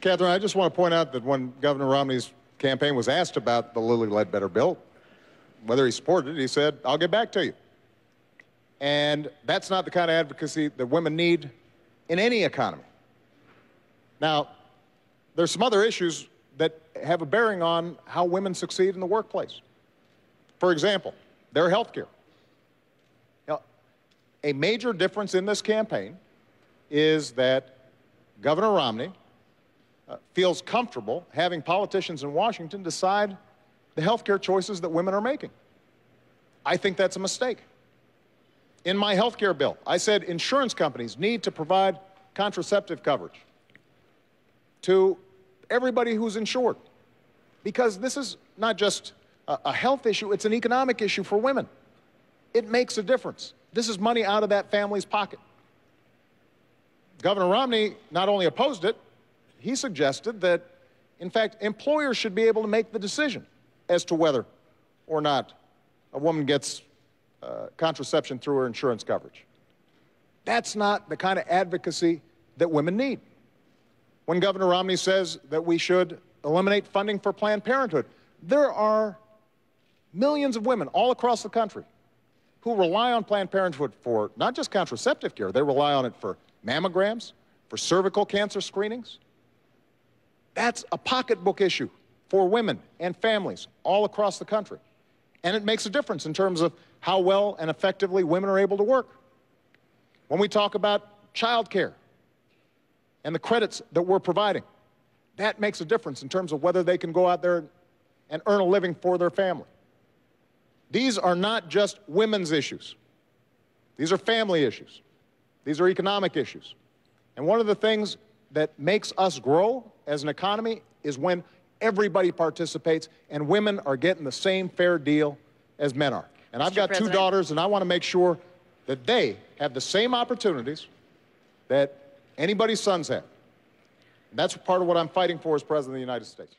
Catherine, I just want to point out that when Governor Romney's campaign was asked about the Lilly Ledbetter bill, whether he supported it, he said, I'll get back to you. And that's not the kind of advocacy that women need in any economy. Now, there's some other issues that have a bearing on how women succeed in the workplace. For example, their health care. Now, a major difference in this campaign is that Governor Romney uh, feels comfortable having politicians in Washington decide the health care choices that women are making. I think that's a mistake. In my health care bill, I said insurance companies need to provide contraceptive coverage to everybody who's insured. Because this is not just a, a health issue, it's an economic issue for women. It makes a difference. This is money out of that family's pocket. Governor Romney not only opposed it, he suggested that, in fact, employers should be able to make the decision as to whether or not a woman gets uh, contraception through her insurance coverage. That's not the kind of advocacy that women need. When Governor Romney says that we should eliminate funding for Planned Parenthood, there are millions of women all across the country who rely on Planned Parenthood for not just contraceptive care, they rely on it for mammograms, for cervical cancer screenings. That's a pocketbook issue for women and families all across the country. And it makes a difference in terms of how well and effectively women are able to work. When we talk about childcare and the credits that we're providing, that makes a difference in terms of whether they can go out there and earn a living for their family. These are not just women's issues. These are family issues. These are economic issues. And one of the things that makes us grow as an economy is when everybody participates and women are getting the same fair deal as men are. And I've got President. two daughters, and I want to make sure that they have the same opportunities that anybody's sons have. And that's part of what I'm fighting for as President of the United States.